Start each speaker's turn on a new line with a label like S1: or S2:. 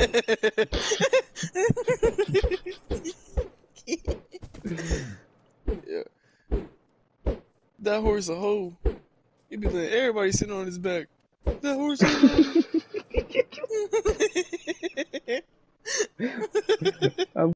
S1: yeah. That horse a hoe. He be letting everybody sitting on his back. That horse a hoe.